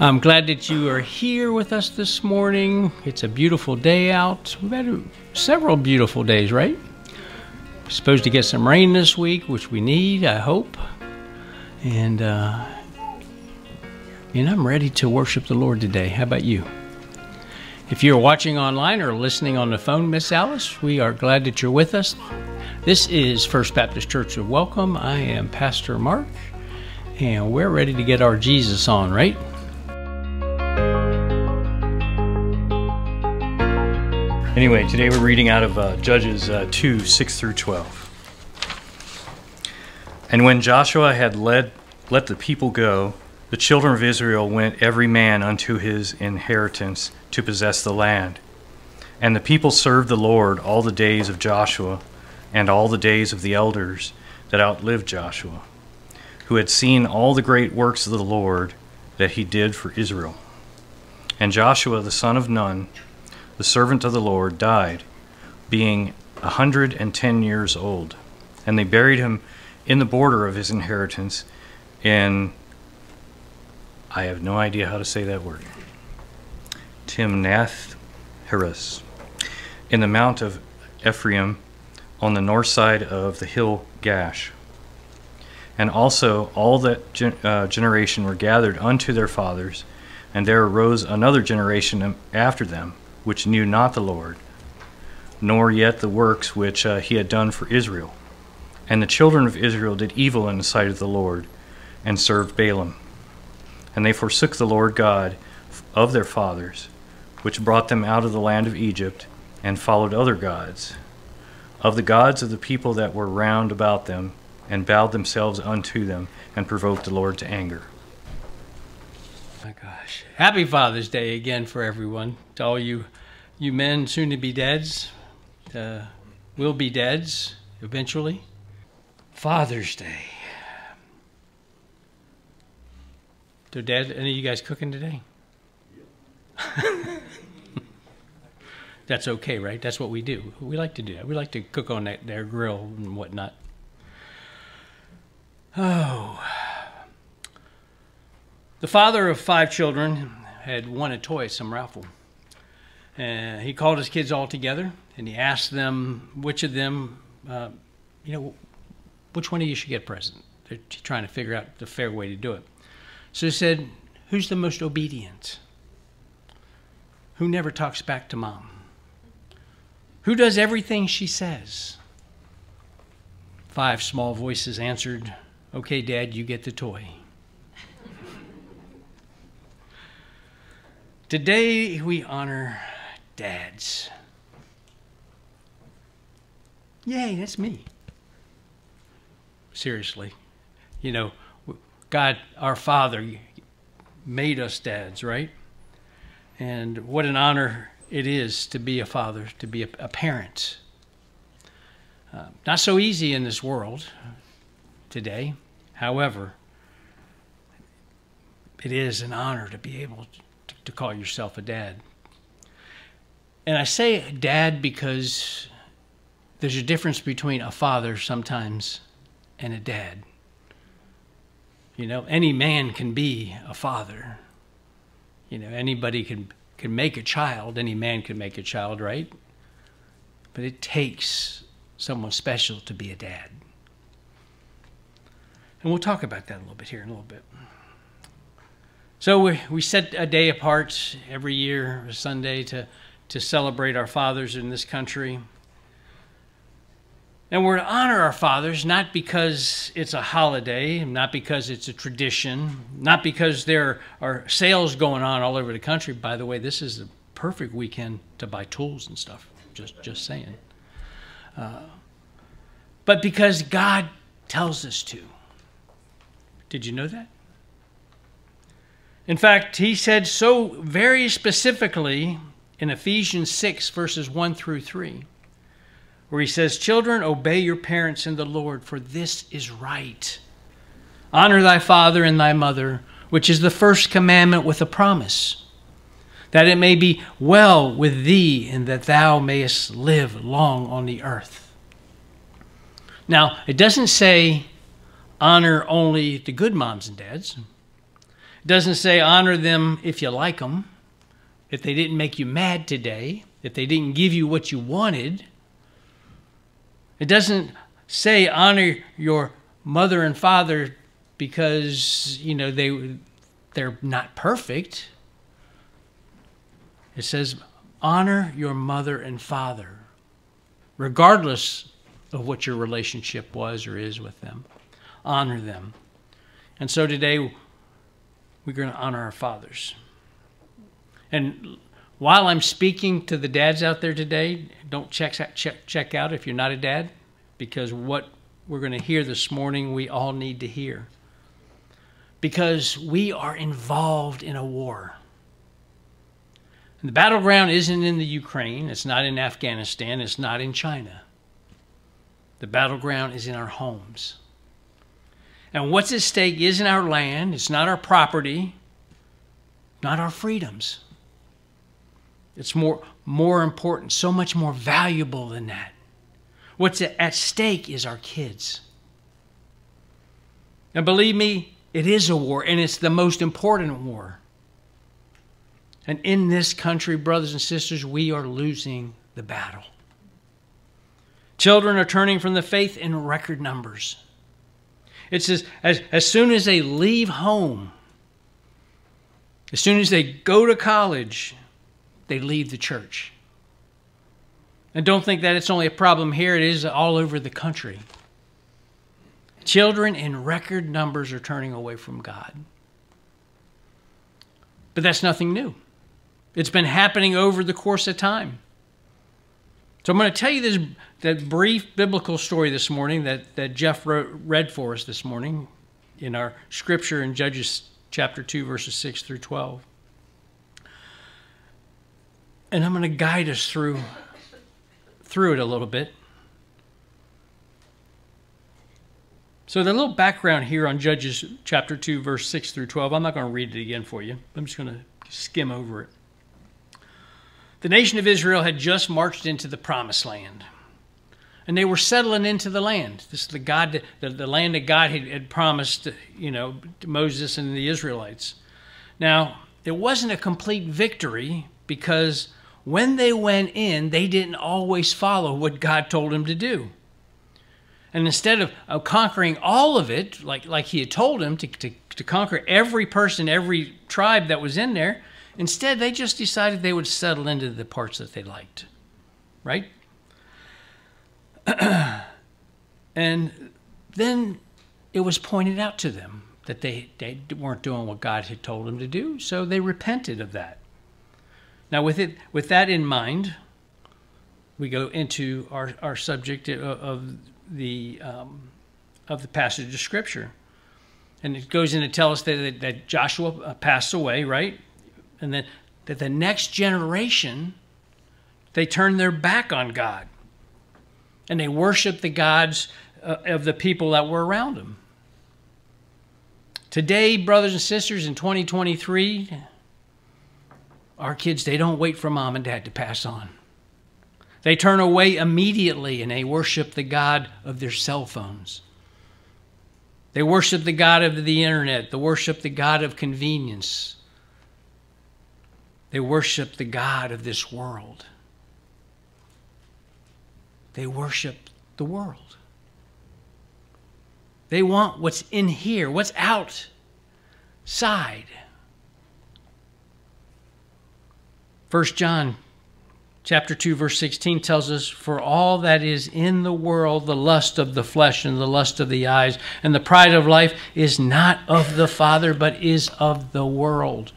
I'm glad that you are here with us this morning. It's a beautiful day out. We've had several beautiful days, right? We're supposed to get some rain this week, which we need, I hope. And uh, and I'm ready to worship the Lord today. How about you? If you're watching online or listening on the phone, Miss Alice, we are glad that you're with us. This is First Baptist Church of Welcome. I am Pastor Mark, and we're ready to get our Jesus on, right? Anyway, today we're reading out of uh, Judges uh, 2 6 through 12. And when Joshua had led, let the people go, the children of Israel went every man unto his inheritance to possess the land. And the people served the Lord all the days of Joshua and all the days of the elders that outlived Joshua, who had seen all the great works of the Lord that he did for Israel. And Joshua the son of Nun, the servant of the Lord, died, being a hundred and ten years old. And they buried him in the border of his inheritance in, I have no idea how to say that word, Timnath Heres, in the mount of Ephraim on the north side of the hill Gaash. And also all that gen- uh, generation were gathered unto their fathers, and there arose another generation after them which knew not the Lord, nor yet the works which uh, he had done for Israel. And the children of Israel did evil in the sight of the Lord, and served Baalim. And they forsook the Lord God of their fathers, which brought them out of the land of Egypt, and followed other gods, of the gods of the people that were round about them, and bowed themselves unto them, and provoked the Lord to anger. My gosh. Happy Father's Day again for everyone. To all you you men soon to be dads, uh, will be dads eventually. Father's Day. So, Dad, any of you guys cooking today? That's okay, right? That's what we do. We like to do that. We like to cook on that, their grill and whatnot. Oh. The father of five children had won a toy at some raffle. Uh, he called his kids all together and he asked them which of them, uh, you know, which one of you should get a present. They're trying to figure out the fair way to do it. So he said, Who's the most obedient? Who never talks back to mom? Who does everything she says? Five small voices answered, Okay, Dad, you get the toy. Today we honor dads. Yay, that's me. Seriously. You know, God, our Father, made us dads, right? And what an honor it is to be a father, to be a, a parent. Uh, not so easy in this world today. However, it is an honor to be able to, to call yourself a dad. And I say dad because there's a difference between a father sometimes and a dad. You know, any man can be a father. You know, anybody can can make a child, any man can make a child, right? But it takes someone special to be a dad. And we'll talk about that a little bit here in a little bit. So we, we set a day apart every year, a Sunday, to to celebrate our fathers in this country. And we're to honor our fathers not because it's a holiday, not because it's a tradition, not because there are sales going on all over the country. By the way, this is the perfect weekend to buy tools and stuff. Just, just saying. Uh, but because God tells us to. Did you know that? In fact, He said so very specifically in Ephesians 6, verses 1 through 3, where he says, Children, obey your parents in the Lord, for this is right. Honor thy father and thy mother, which is the first commandment with a promise, that it may be well with thee and that thou mayest live long on the earth. Now, it doesn't say honor only the good moms and dads. It doesn't say honor them if you like them, if they didn't make you mad today, if they didn't give you what you wanted. It doesn't say honor your mother and father because you know they they're not perfect. It says honor your mother and father regardless of what your relationship was or is with them. Honor them. And so today we're going to honor our fathers. And while I'm speaking to the dads out there today, don't check, check, check out if you're not a dad, because what we're going to hear this morning, we all need to hear. Because we are involved in a war. And the battleground isn't in the Ukraine, it's not in Afghanistan, it's not in China. The battleground is in our homes. And what's at stake isn't our land, it's not our property, not our freedoms. It's more, more important, so much more valuable than that. What's at stake is our kids. And believe me, it is a war, and it's the most important war. And in this country, brothers and sisters, we are losing the battle. Children are turning from the faith in record numbers. It says, as, as soon as they leave home, as soon as they go to college, they leave the church. And don't think that it's only a problem here, it is all over the country. Children in record numbers are turning away from God. But that's nothing new. It's been happening over the course of time. So I'm going to tell you this that brief biblical story this morning that, that Jeff wrote, read for us this morning in our scripture in Judges chapter 2, verses 6 through 12. And I'm going to guide us through, through it a little bit. So, the little background here on Judges chapter 2, verse 6 through 12, I'm not going to read it again for you. I'm just going to skim over it. The nation of Israel had just marched into the promised land. And they were settling into the land. This is the God, the, the land that God had, had promised, you know, Moses and the Israelites. Now, it wasn't a complete victory because when they went in, they didn't always follow what God told them to do. And instead of, conquering all of it, like, like he had told them to, to, to conquer every person, every tribe that was in there, Instead, they just decided they would settle into the parts that they liked, right? and then it was pointed out to them that they, they weren't doing what God had told them to do, so they repented of that. Now, with, it, with that in mind, we go into our, our subject of, the, um, of the passage of Scripture. And it goes in to tell us that, that Joshua passed away, right? and then that the next generation they turned their back on God and they worshiped the gods uh, of the people that were around them. Today, brothers and sisters, in 2023, our kids, they don't wait for mom and dad to pass on. They turn away immediately and they worship the God of their cell phones. They worship the God of the internet, they worship the God of convenience. They worship the God of this world. They worship the world. They want what's in here, what's outside. 1 John chapter 2 verse 16 tells us for all that is in the world the lust of the flesh and the lust of the eyes and the pride of life is not of the father but is of the world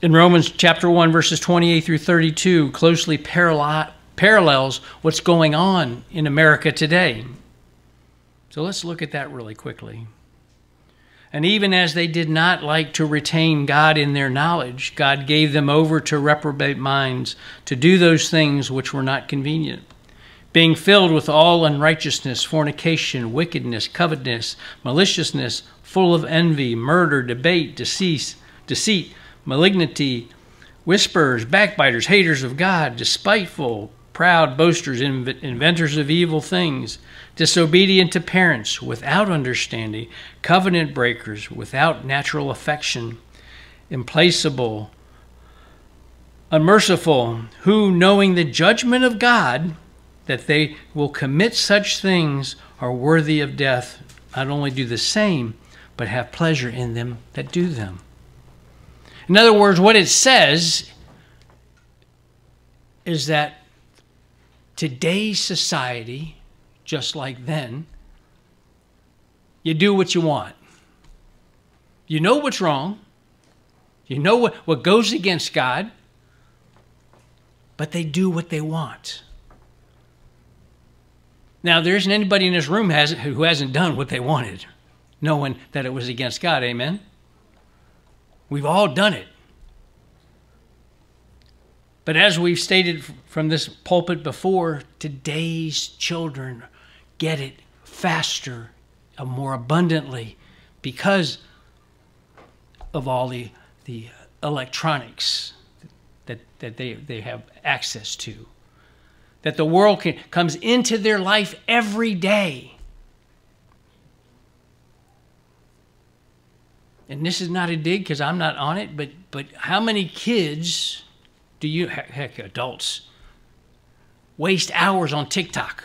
in Romans chapter 1, verses 28 through 32, closely parallels what's going on in America today. So let's look at that really quickly. And even as they did not like to retain God in their knowledge, God gave them over to reprobate minds to do those things which were not convenient. Being filled with all unrighteousness, fornication, wickedness, covetousness, maliciousness, full of envy, murder, debate, deceit, deceit malignity, whisperers, backbiters, haters of God, despiteful, proud, boasters, inv- inventors of evil things, disobedient to parents, without understanding, covenant breakers, without natural affection, implacable, unmerciful, who, knowing the judgment of God, that they will commit such things, are worthy of death, not only do the same, but have pleasure in them that do them. In other words, what it says is that today's society, just like then, you do what you want. You know what's wrong. You know what, what goes against God, but they do what they want. Now, there isn't anybody in this room has, who hasn't done what they wanted, knowing that it was against God. Amen? We've all done it. But as we've stated from this pulpit before, today's children get it faster and more abundantly because of all the, the electronics that, that they, they have access to. That the world can, comes into their life every day. And this is not a dig because I'm not on it, but, but how many kids do you, heck, adults, waste hours on TikTok?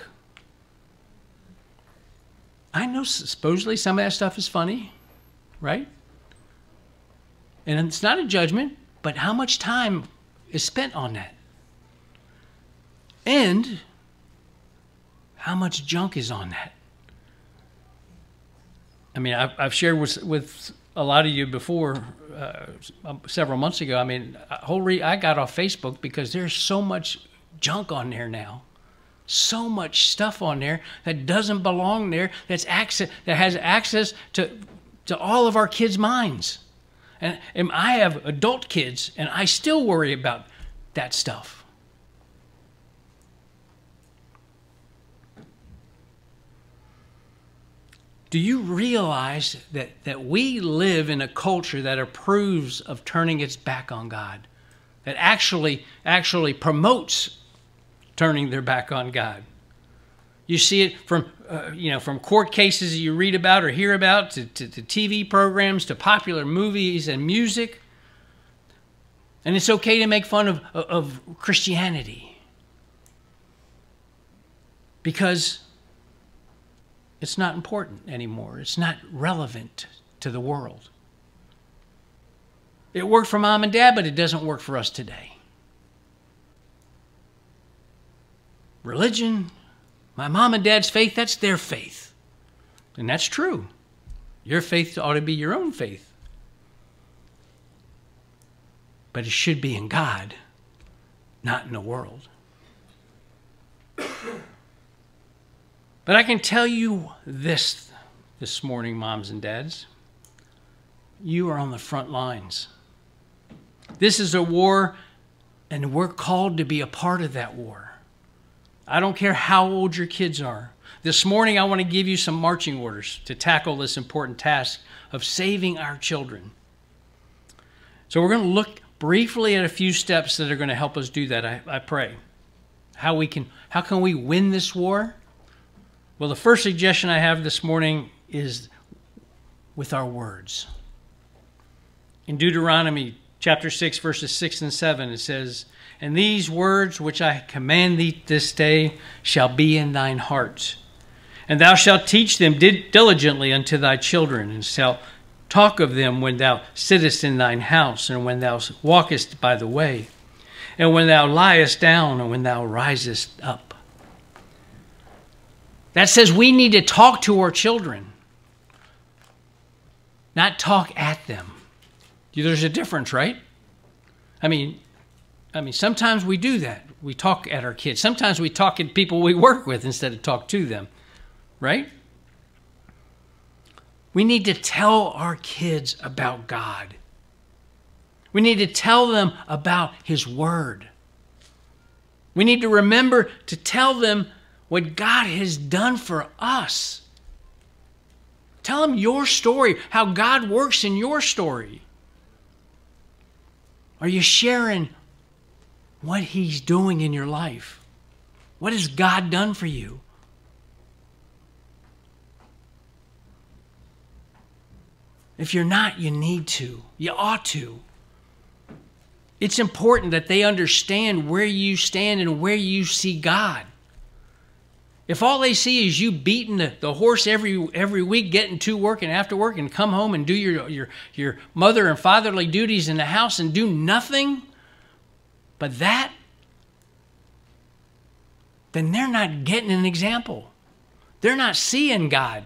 I know supposedly some of that stuff is funny, right? And it's not a judgment, but how much time is spent on that? And how much junk is on that? I mean, I've, I've shared with, with a lot of you before uh, several months ago. I mean, whole re- I got off Facebook because there's so much junk on there now, so much stuff on there that doesn't belong there. That's access that has access to to all of our kids' minds, and, and I have adult kids, and I still worry about that stuff. Do you realize that, that we live in a culture that approves of turning its back on God? That actually actually promotes turning their back on God. You see it from uh, you know from court cases you read about or hear about to, to, to TV programs to popular movies and music. And it's okay to make fun of, of Christianity because it's not important anymore. It's not relevant to the world. It worked for mom and dad, but it doesn't work for us today. Religion, my mom and dad's faith, that's their faith. And that's true. Your faith ought to be your own faith. But it should be in God, not in the world. But I can tell you this this morning, moms and dads. You are on the front lines. This is a war, and we're called to be a part of that war. I don't care how old your kids are. This morning, I want to give you some marching orders to tackle this important task of saving our children. So, we're going to look briefly at a few steps that are going to help us do that, I, I pray. How, we can, how can we win this war? Well, the first suggestion I have this morning is with our words. In Deuteronomy chapter 6, verses 6 and 7, it says, And these words which I command thee this day shall be in thine heart. And thou shalt teach them diligently unto thy children, and shalt talk of them when thou sittest in thine house, and when thou walkest by the way, and when thou liest down, and when thou risest up. That says we need to talk to our children, not talk at them. There's a difference, right? I mean, I mean, sometimes we do that. We talk at our kids. Sometimes we talk at people we work with instead of talk to them, right? We need to tell our kids about God. We need to tell them about His Word. We need to remember to tell them what God has done for us. Tell them your story, how God works in your story. Are you sharing what He's doing in your life? What has God done for you? If you're not, you need to. You ought to. It's important that they understand where you stand and where you see God. If all they see is you beating the, horse every every week, getting to work and after work, and come home and do your, your your mother and fatherly duties in the house and do nothing but that, then they're not getting an example. They're not seeing God.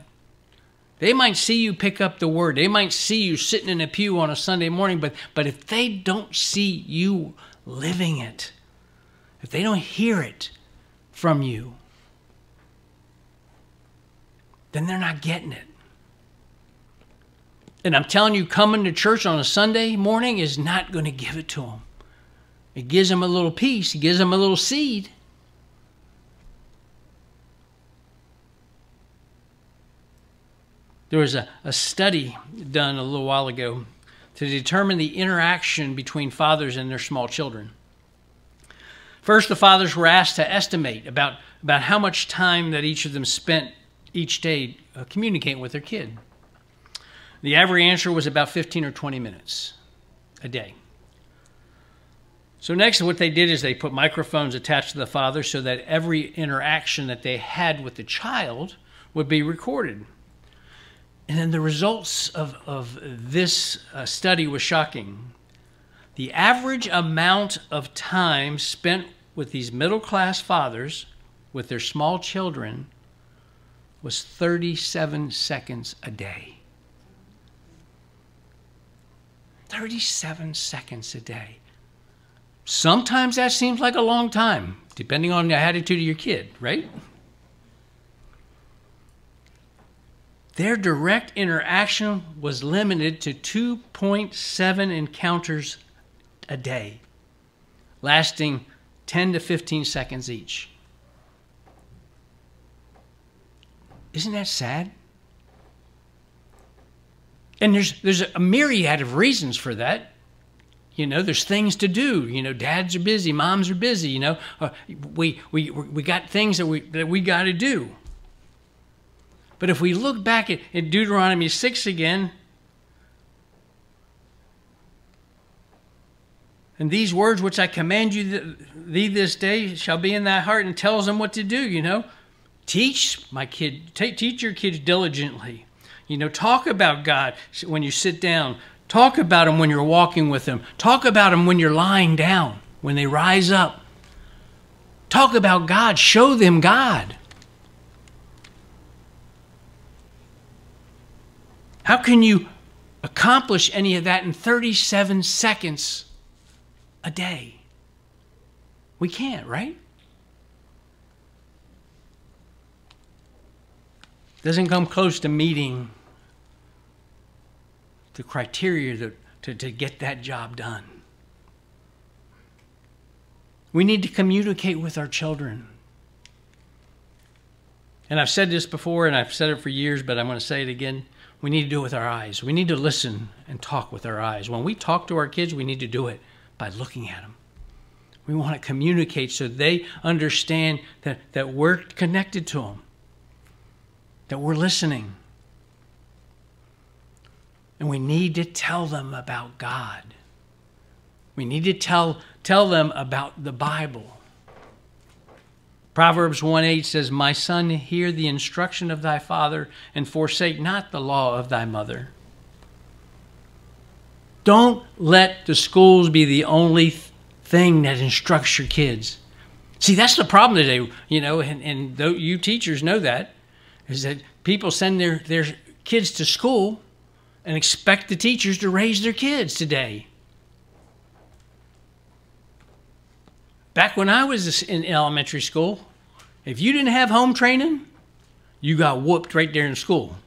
They might see you pick up the word. They might see you sitting in a pew on a Sunday morning, but, but if they don't see you living it, if they don't hear it from you, then they're not getting it. And I'm telling you, coming to church on a Sunday morning is not going to give it to them. It gives them a little piece, it gives them a little seed. There was a, a study done a little while ago to determine the interaction between fathers and their small children. First, the fathers were asked to estimate about, about how much time that each of them spent each day uh, communicating with their kid. The average answer was about 15 or 20 minutes a day. So, next, what they did is they put microphones attached to the father so that every interaction that they had with the child would be recorded. And then the results of, of this uh, study was shocking. The average amount of time spent with these middle class fathers with their small children was 37 seconds a day. 37 seconds a day. Sometimes that seems like a long time, depending on the attitude of your kid, right? Their direct interaction was limited to 2.7 encounters a day, lasting 10 to 15 seconds each. Isn't that sad? And there's there's a myriad of reasons for that. You know, there's things to do. You know, dads are busy, moms are busy. You know, uh, we we we got things that we that we got to do. But if we look back at, at Deuteronomy 6 again, and these words which I command you thee this day shall be in thy heart, and tells them what to do, you know. Teach my kid, teach your kids diligently. You know, talk about God when you sit down. Talk about Him when you're walking with them. Talk about Him when you're lying down, when they rise up. Talk about God. Show them God. How can you accomplish any of that in 37 seconds a day? We can't, right? Doesn't come close to meeting the criteria to, to, to get that job done. We need to communicate with our children. And I've said this before and I've said it for years, but I'm going to say it again. We need to do it with our eyes. We need to listen and talk with our eyes. When we talk to our kids, we need to do it by looking at them. We want to communicate so they understand that, that we're connected to them, that we're listening. And we need to tell them about God. We need to tell, tell them about the Bible. Proverbs 1 8 says, My son, hear the instruction of thy father, and forsake not the law of thy mother. Don't let the schools be the only thing that instructs your kids. See, that's the problem today, you know, and, and you teachers know that, is that people send their, their kids to school and expect the teachers to raise their kids today. Back when I was in elementary school, if you didn't have home training, you got whooped right there in school.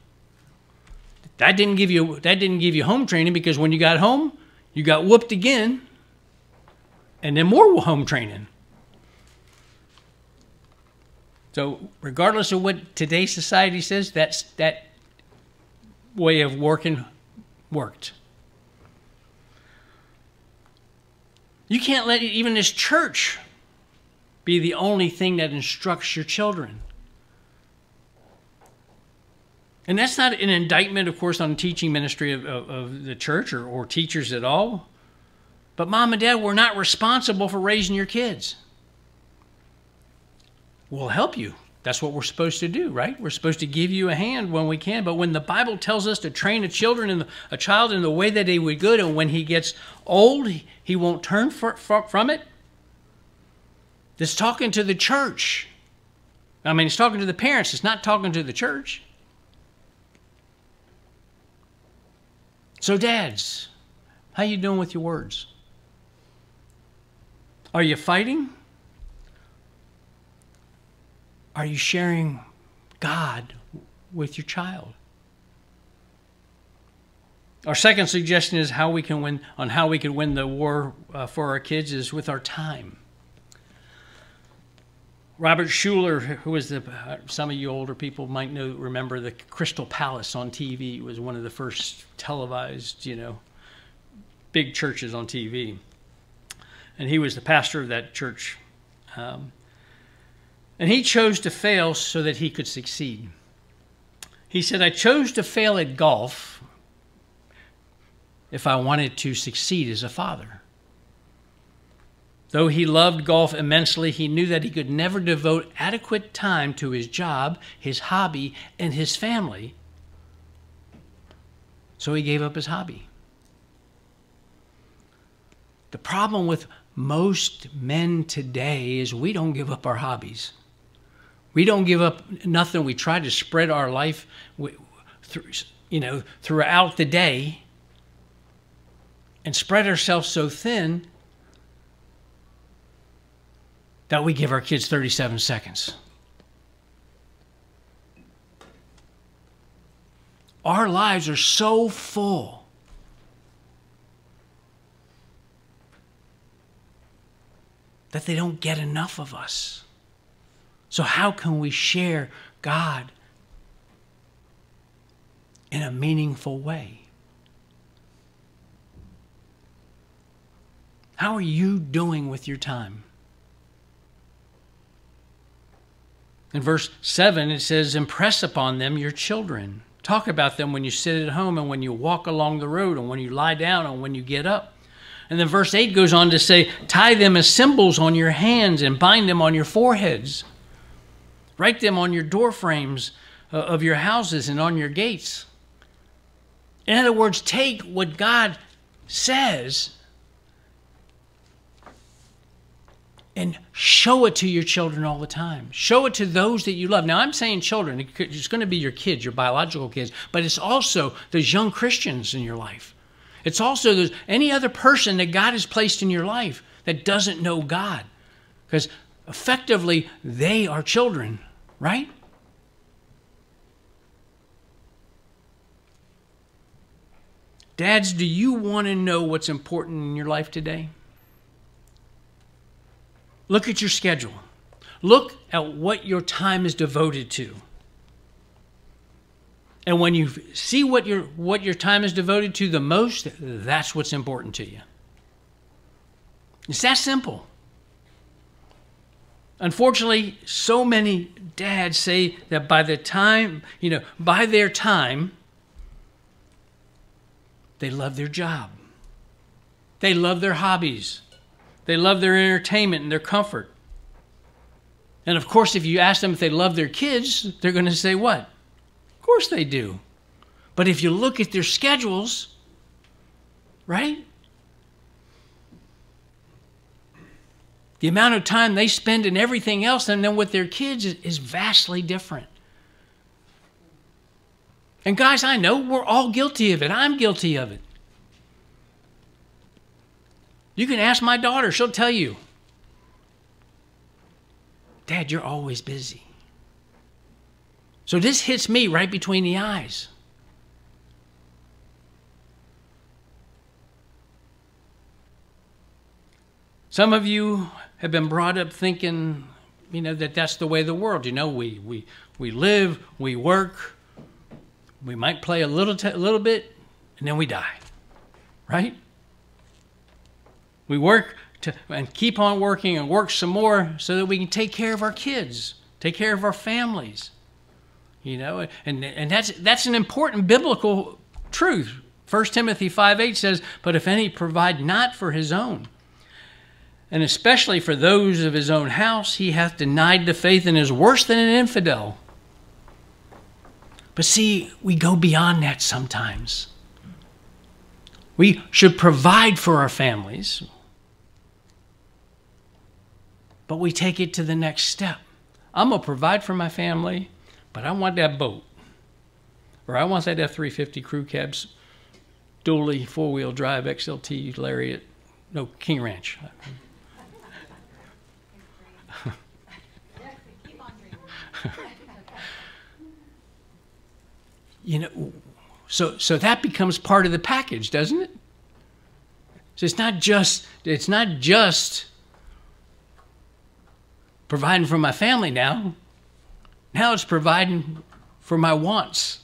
That didn't give you that didn't give you home training because when you got home, you got whooped again, and then more home training. So, regardless of what today's society says, that's that way of working worked. You can't let even this church be the only thing that instructs your children. And that's not an indictment, of course, on the teaching ministry of, of, of, the church or, or teachers at all. But mom and dad, we're not responsible for raising your kids. We'll help you. That's what we're supposed to do, right? We're supposed to give you a hand when we can. But when the Bible tells us to train a children in the, a child in the way that he would good, and when he gets old, he, won't turn for, for, from it. It's talking to the church. I mean, it's talking to the parents. It's not talking to the church. So, dads, how you doing with your words? Are you fighting? Are you sharing God with your child? Our second suggestion is how we can win on how we can win the war uh, for our kids is with our time. Robert Schuller, who was the uh, some of you older people might know remember the Crystal Palace on TV was one of the first televised, you know, big churches on TV, and he was the pastor of that church. Um, and he chose to fail so that he could succeed. He said, I chose to fail at golf if I wanted to succeed as a father. Though he loved golf immensely, he knew that he could never devote adequate time to his job, his hobby, and his family. So he gave up his hobby. The problem with most men today is we don't give up our hobbies. We don't give up nothing. We try to spread our life, you know, throughout the day, and spread ourselves so thin that we give our kids 37 seconds. Our lives are so full. That they don't get enough of us. So, how can we share God in a meaningful way? How are you doing with your time? In verse 7, it says, Impress upon them your children. Talk about them when you sit at home and when you walk along the road and when you lie down and when you get up. And then verse 8 goes on to say, Tie them as symbols on your hands and bind them on your foreheads. Write them on your door frames uh, of your houses and on your gates. In other words, take what God says and show it to your children all the time. Show it to those that you love. Now, I'm saying children, it's going to be your kids, your biological kids, but it's also those young Christians in your life. It's also those, any other person that God has placed in your life that doesn't know God. Because effectively, they are children right? Dads, do you want to know what's important in your life today? Look at your schedule. Look at what your time is devoted to. And when you see what your what your time is devoted to the most, that's what's important to you. It's that simple. Unfortunately, so many dads say that by the time, you know, by their time, they love their job. They love their hobbies. They love their entertainment and their comfort. And of course, if you ask them if they love their kids, they're going to say what? Of course they do. But if you look at their schedules, right? The amount of time they spend in everything else and then with their kids is, is vastly different. And guys, I know we're all guilty of it. I'm guilty of it. You can ask my daughter, she'll tell you. Dad, you're always busy. So this hits me right between the eyes. Some of you have been brought up thinking, you know, that that's the way the world. You know, we, we, we live, we work, we might play a little, t- little bit, and then we die, right? We work to, and keep on working and work some more so that we can take care of our kids, take care of our families. You know, and, and that's, that's an important biblical truth. 1 Timothy 5 8 says, But if any provide not for his own, and especially for those of his own house, he hath denied the faith and is worse than an infidel. But see, we go beyond that sometimes. We should provide for our families, but we take it to the next step. I'm going to provide for my family, but I want that boat. Or I want that F 350 crew cabs, dually four wheel drive XLT Lariat, no, King Ranch. You know, so so that becomes part of the package, doesn't it? So it's not just it's not just providing for my family now. Now it's providing for my wants,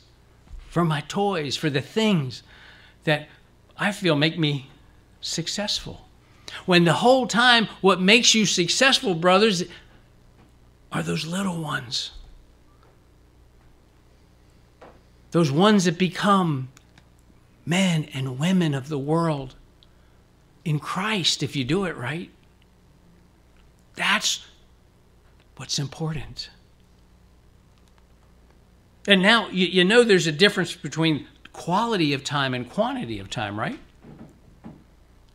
for my toys, for the things that I feel make me successful. When the whole time what makes you successful, brothers, are those little ones. Those ones that become men and women of the world in Christ if you do it right. That's what's important. And now you, you know there's a difference between quality of time and quantity of time, right?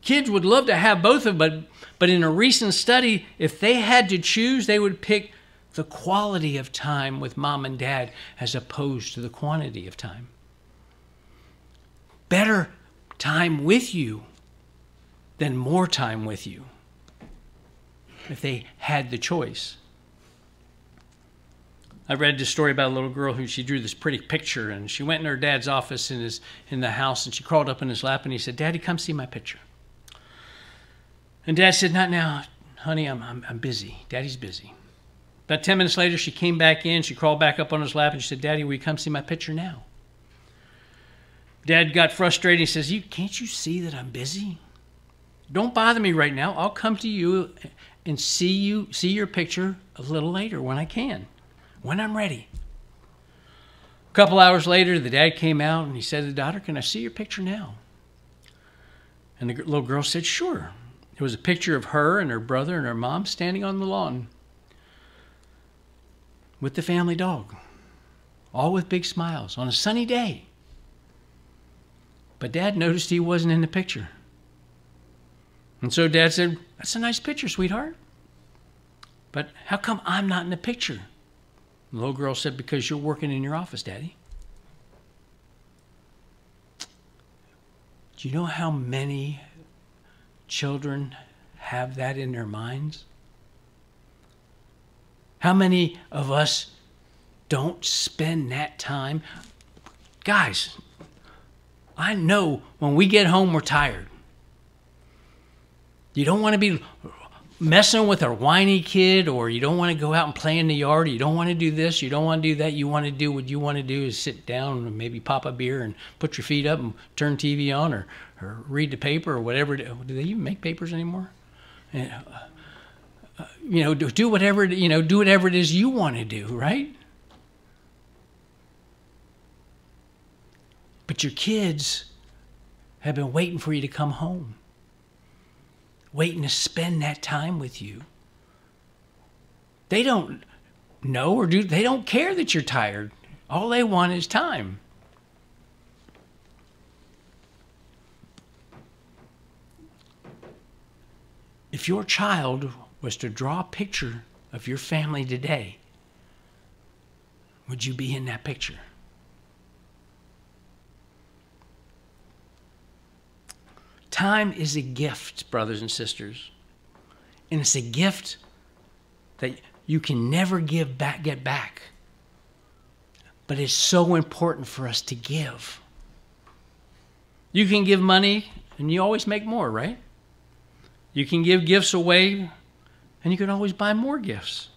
Kids would love to have both of them, but, but in a recent study, if they had to choose, they would pick the quality of time with mom and dad as opposed to the quantity of time. Better time with you than more time with you if they had the choice. I read this story about a little girl who she drew this pretty picture and she went in her dad's office in his in the house and she crawled up in his lap and he said, Daddy, come see my picture. And dad said, Not now, honey, I'm, I'm, I'm busy. Daddy's busy. About 10 minutes later, she came back in. She crawled back up on his lap and she said, Daddy, will you come see my picture now? Dad got frustrated. He says, you, Can't you see that I'm busy? Don't bother me right now. I'll come to you and see you see your picture a little later when I can, when I'm ready. A couple hours later, the dad came out and he said to the daughter, Can I see your picture now? And the little girl said, Sure. It was a picture of her and her brother and her mom standing on the lawn with the family dog, all with big smiles on a sunny day. But dad noticed he wasn't in the picture. And so dad said, That's a nice picture, sweetheart. But how come I'm not in the picture? The little girl said, Because you're working in your office, daddy. Do you know how many children have that in their minds? How many of us don't spend that time? Guys, I know when we get home, we're tired. You don't want to be messing with a whiny kid, or you don't want to go out and play in the yard, or you don't want to do this, you don't want to do that. You want to do what you want to do is sit down and maybe pop a beer and put your feet up and turn TV on or, or read the paper or whatever. Do they even make papers anymore? Eh, You know, do, do whatever you know, do whatever it is you want to do, right? But your kids have been waiting for you to come home, waiting to spend that time with you. They don't know or do they don't care that you're tired. All they want is time. If your child was to draw a picture of your family today, would you be in that picture? Time is a gift, brothers and sisters. And it's a gift that you can never give back, get back. But it's so important for us to give. You can give money and you always make more, right? You can give gifts away and you can always buy more gifts.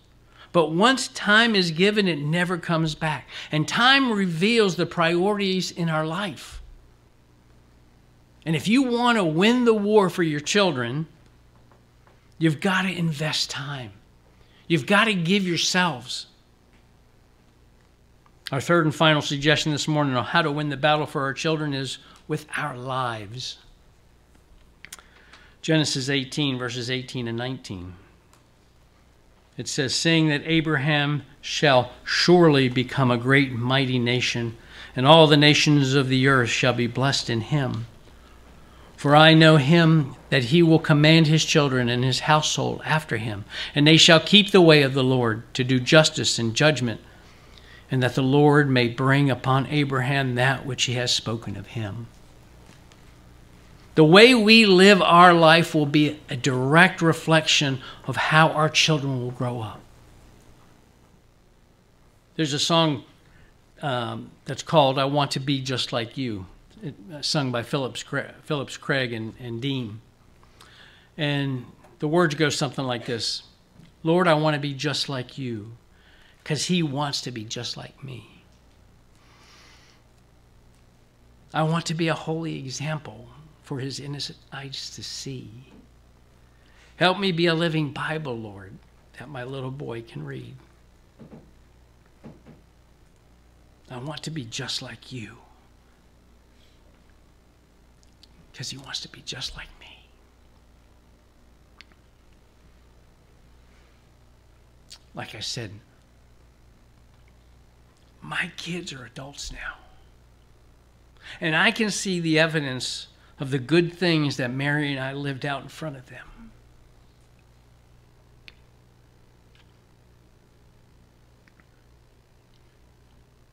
But once time is given, it never comes back. And time reveals the priorities in our life. And if you want to win the war for your children, You've got to invest time. You've got to give yourselves. Our third and final suggestion this morning on how to win the battle for our children is with our lives. Genesis 18, verses 18 and 19. It says, Saying that Abraham shall surely become a great mighty nation, and all the nations of the earth shall be blessed in him. For I know him that he will command his children and his household after him, and they shall keep the way of the Lord to do justice and judgment, and that the Lord may bring upon Abraham that which he has spoken of him. The way we live our life will be a direct reflection of how our children will grow up. There's a song um, that's called I Want to Be Just Like You, it, uh, sung by Phillips, Phillips Craig and, and Dean. And the words go something like this Lord, I want to be just like you because he wants to be just like me. I want to be a holy example for his innocent eyes to see. Help me be a living Bible, Lord, that my little boy can read. I want to be just like you because he wants to be just like me. Like I said, my kids are adults now. And I can see the evidence of the good things that Mary and I lived out in front of them.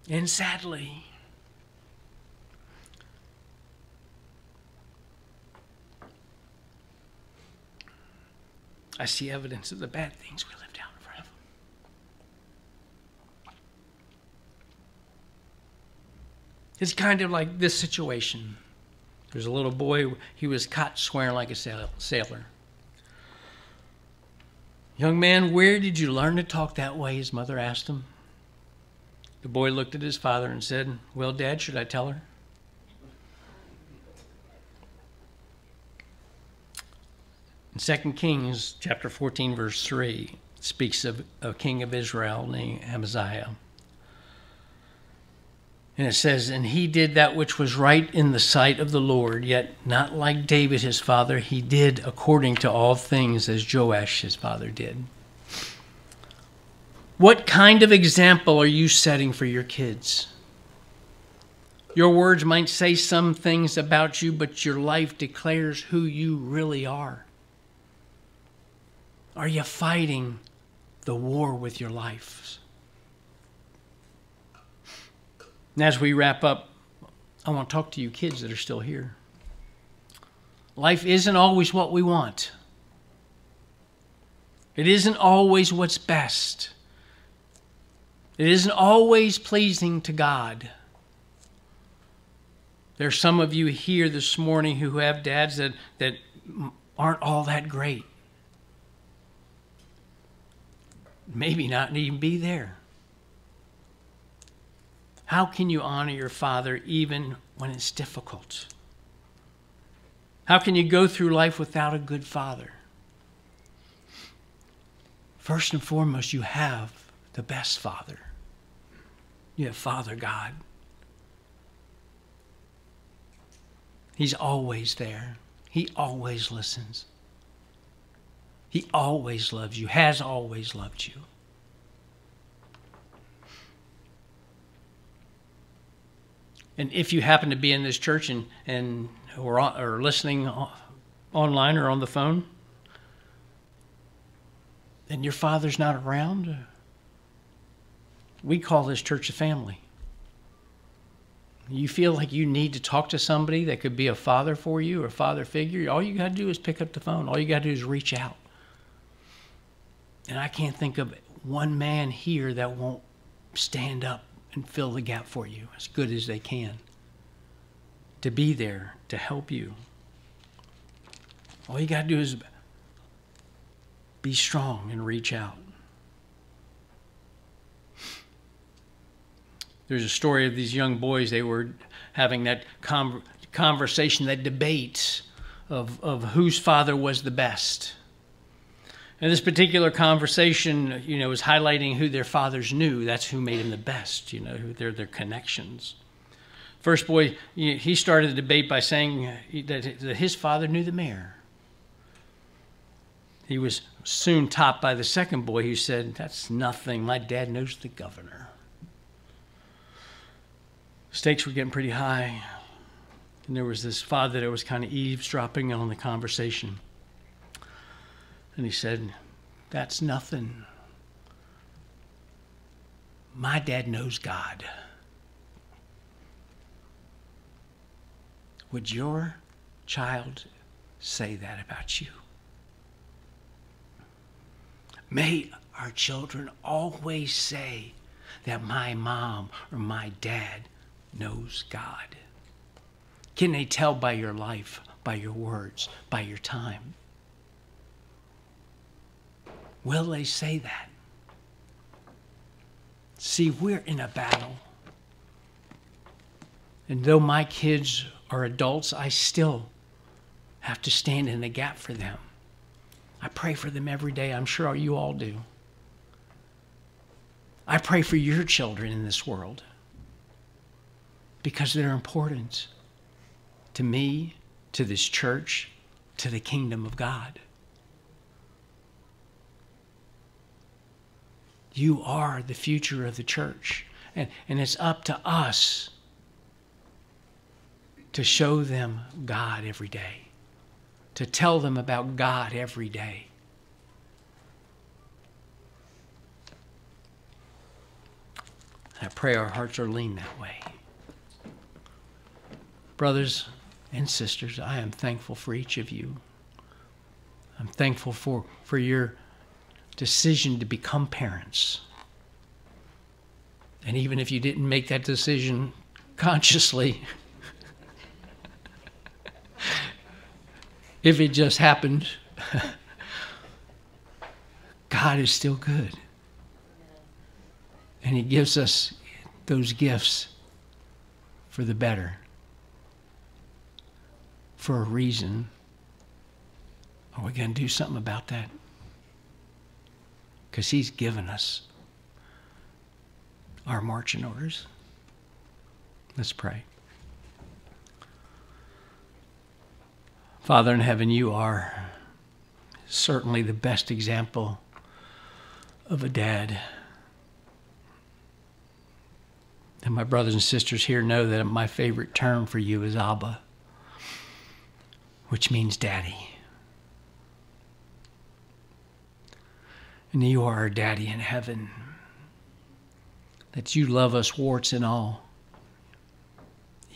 And sadly, I see evidence of the bad things we lived out in front of them. It's kind of like this situation. There's a little boy, he was caught swearing like a sailor. Young man, where did you learn to talk that way? His mother asked him. The boy looked at his father and said, Well, Dad, should I tell her? In 2 Kings chapter 14, verse 3, speaks of a king of Israel named Amaziah. And it says, And he did that which was right in the sight of the Lord, yet not like David his father, he did according to all things as Joash his father did. What kind of example are you setting for your kids? Your words might say some things about you, but your life declares who you really are. Are you fighting the war with your life? And as we wrap up, I want to talk to you kids that are still here. Life isn't always what we want. It isn't always what's best. It isn't always pleasing to God. There's some of you here this morning who have dads that, that aren't all that great. Maybe not even be there. How can you honor your father even when it's difficult? How can you go through life without a good father? First and foremost, you have the best father. You have Father God. He's always there. He always listens. He always loves you, has always loved you. And if you happen to be in this church and, and or, or listening online or on the phone, and your father's not around, we call this church a family. You feel like you need to talk to somebody that could be a father for you or a father figure, all you got to do is pick up the phone. All you got to do is reach out. And I can't think of one man here that won't stand up and fill the gap for you as good as they can. To be there to help you. All you got to do is be strong and reach out. There's a story of these young boys. They were having that conversation, that debate of, of whose father was the best. And this particular conversation, you know, was highlighting who their fathers knew. That's who made them the best, you know, their their connections. First boy, he started the debate by saying that his father knew the mayor. He was soon topped by the second boy who said, That's nothing. My dad knows the governor. Stakes were getting pretty high. And there was this father that was kind of eavesdropping on the conversation. And he said, That's nothing. My dad knows God. Would your child say that about you? May our children always say that my mom or my dad knows God. Can they tell by your life, by your words, by your time? Will they say that? See, we're in a battle. And though my kids are adults, I still have to stand in the gap for them. I pray for them every day. I'm sure you all do. I pray for your children in this world because they're important to me, to this church, to the kingdom of God. You are the future of the church. And, and it's up to us to show them God every day, to tell them about God every day. I pray our hearts are lean that way. Brothers and sisters, I am thankful for each of you. I'm thankful for, for your decision to become parents. And even if you didn't make that decision consciously, if it just happened, God is still good. And He gives us those gifts for the better, for a reason. Are we going to do something about that? Because He's given us our marching orders. Let's pray. Father in heaven, you are certainly the best example of a dad. And my brothers and sisters here know that my favorite term for you is Abba, which means daddy. And you are our daddy in heaven. That you love us warts and all,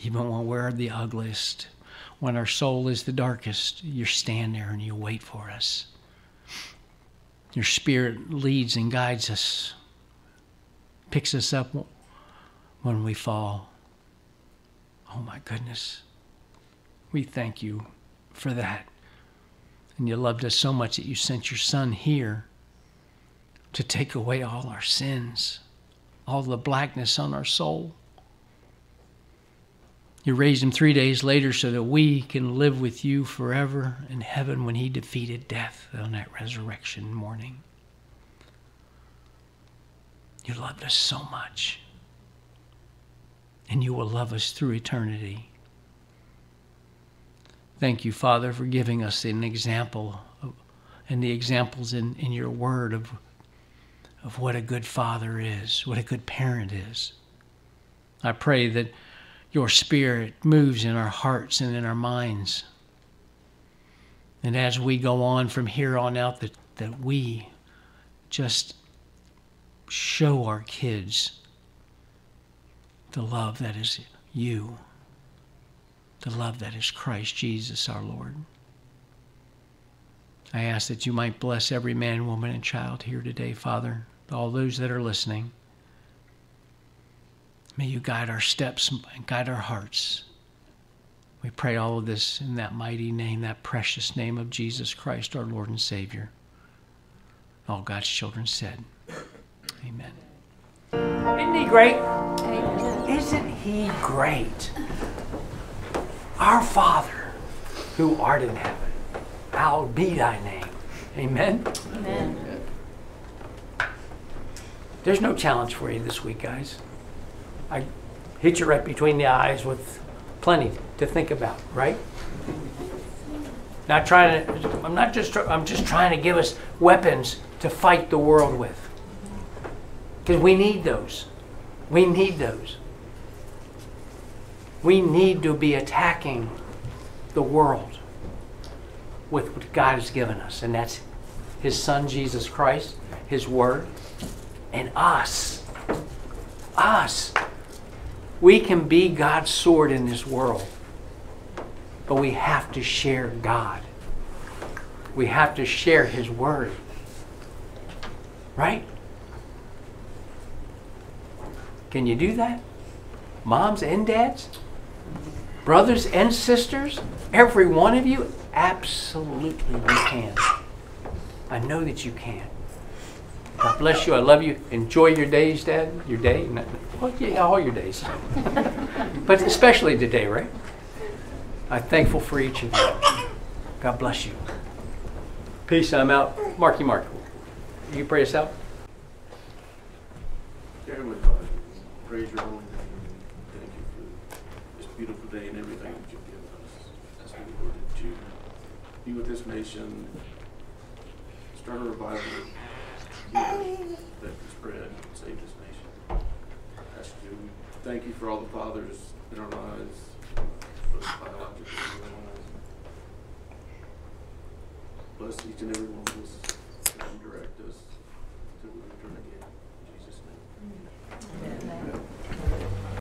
even when we're the ugliest when our soul is the darkest, you stand there and you wait for us. Your spirit leads and guides us, picks us up when we fall. Oh my goodness. We thank you for that. And you loved us so much that you sent your son here to take away all our sins, all the blackness on our soul. You raised him three days later so that we can live with you forever in heaven when he defeated death on that resurrection morning. You loved us so much. And you will love us through eternity. Thank you, Father, for giving us an example of, and the examples in, in your word of, of what a good father is, what a good parent is. I pray that your spirit moves in our hearts and in our minds. And as we go on from here on out, that, that we just show our kids the love that is you, the love that is Christ Jesus our Lord. I ask that you might bless every man, woman, and child here today, Father, all those that are listening. May you guide our steps and guide our hearts. We pray all of this in that mighty name, that precious name of Jesus Christ, our Lord and Savior. All God's children said, Amen. Isn't he great? Isn't he great? Our Father, who art in heaven, hallowed be thy name. Amen? Amen. There's no challenge for you this week, guys. I hit you right between the eyes with plenty to think about, right? Not trying to, I'm not just, I'm just trying to give us weapons to fight the world with. Because we need those. We need those. We need to be attacking the world with what God has given us, and that's His Son, Jesus Christ, His Word, and us. Us. We can be God's sword in this world, but we have to share God. We have to share His Word. Right? Can you do that? Moms and dads? Brothers and sisters? Every one of you? Absolutely you can. I know that you can. God bless you. I love you. Enjoy your days, Dad. Your day. Well, yeah, all your days. but especially today, right? I'm thankful for each of you. God bless you. Peace. I'm out. Marky Mark. You pray us out? Heavenly Father, praise your holy name. Thank you for this beautiful day and everything that you've given us. Ask me, Lord, that you be with this nation, start a revival yours that was spread and saved this nation. That's you. Thank you for all the fathers in our lives, for the biological in our lives. Bless each and every one of us and direct us to return again. In Jesus' name. Amen. Amen.